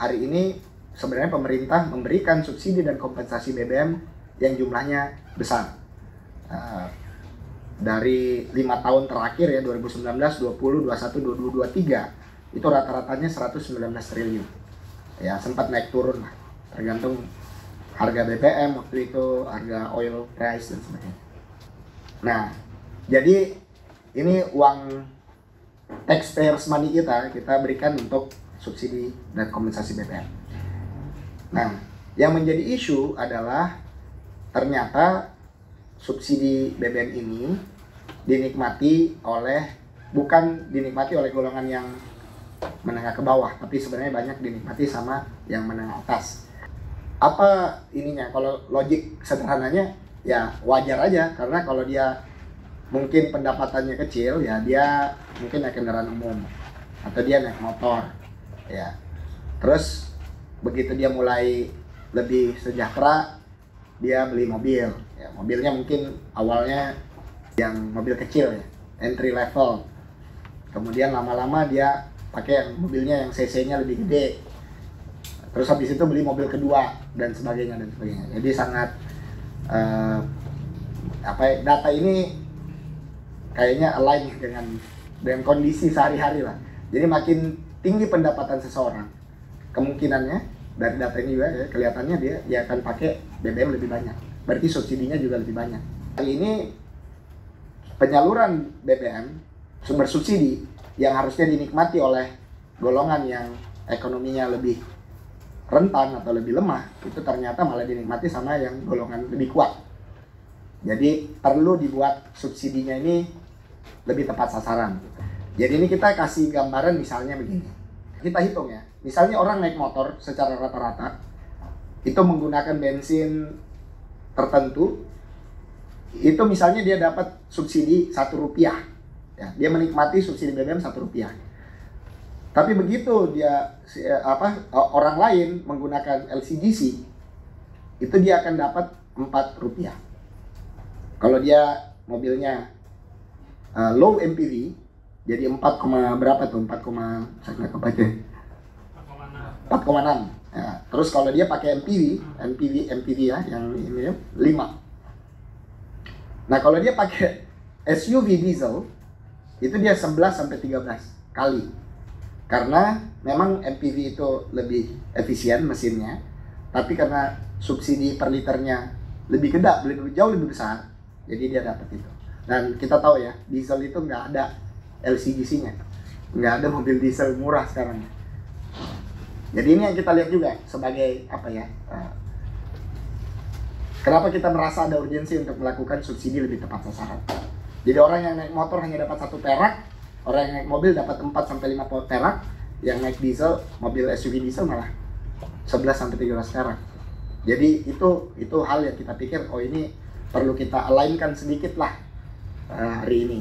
hari ini sebenarnya pemerintah memberikan subsidi dan kompensasi BBM yang jumlahnya besar. Uh, dari lima tahun terakhir ya 2019, 20, 21, 22, 23 itu rata-ratanya 119 triliun. Ya sempat naik turun lah, tergantung harga BBM waktu itu, harga oil price dan sebagainya. Nah, jadi ini uang taxpayers money kita kita berikan untuk subsidi dan kompensasi BBM. Nah, yang menjadi isu adalah ternyata subsidi BBM ini dinikmati oleh bukan dinikmati oleh golongan yang menengah ke bawah, tapi sebenarnya banyak dinikmati sama yang menengah atas. Apa ininya? Kalau logik sederhananya ya wajar aja karena kalau dia mungkin pendapatannya kecil ya dia mungkin naik kendaraan umum atau dia naik motor ya. Terus begitu dia mulai lebih sejahtera dia beli mobil. Ya mobilnya mungkin awalnya yang mobil kecil ya entry level. Kemudian lama-lama dia pakai yang mobilnya yang cc-nya lebih gede. Terus habis itu beli mobil kedua dan sebagainya dan sebagainya. Jadi sangat uh, apa ya, data ini kayaknya align dengan dengan kondisi sehari-hari lah. Jadi makin tinggi pendapatan seseorang kemungkinannya dari data ini juga ya, kelihatannya dia dia akan pakai BBM lebih banyak berarti subsidinya juga lebih banyak hari ini penyaluran BBM sumber subsidi yang harusnya dinikmati oleh golongan yang ekonominya lebih rentan atau lebih lemah itu ternyata malah dinikmati sama yang golongan lebih kuat. Jadi perlu dibuat subsidinya ini lebih tepat sasaran. Jadi ini kita kasih gambaran misalnya begini. Kita hitung ya. Misalnya orang naik motor secara rata-rata itu menggunakan bensin tertentu itu misalnya dia dapat subsidi satu rupiah ya dia menikmati subsidi BBM satu rupiah tapi begitu dia apa orang lain menggunakan LCGC itu dia akan dapat empat rupiah kalau dia mobilnya uh, low MPV jadi 4, berapa tuh 4, saya nggak kebaca 4,6 ya. terus kalau dia pakai MPV MPV MPV ya yang ini 5 Nah, kalau dia pakai SUV diesel itu dia 11 sampai 13 kali. Karena memang MPV itu lebih efisien mesinnya, tapi karena subsidi per liternya lebih gede, lebih jauh lebih besar, jadi dia dapat itu. Dan kita tahu ya, diesel itu nggak ada LCGC-nya, nggak ada mobil diesel murah sekarang. Jadi ini yang kita lihat juga sebagai apa ya eh, Kenapa kita merasa ada urgensi untuk melakukan subsidi lebih tepat sasaran? Jadi orang yang naik motor hanya dapat satu perak, orang yang naik mobil dapat 4 sampai 5 perak, yang naik diesel, mobil SUV diesel malah 11 sampai 13 perak. Jadi itu itu hal yang kita pikir oh ini perlu kita alignkan sedikit lah uh, hari ini.